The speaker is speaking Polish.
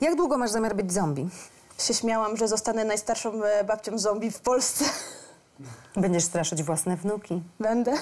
Jak długo masz zamiar być zombie? Się śmiałam, że zostanę najstarszą e, babcią zombie w Polsce. Będziesz straszyć własne wnuki. Będę.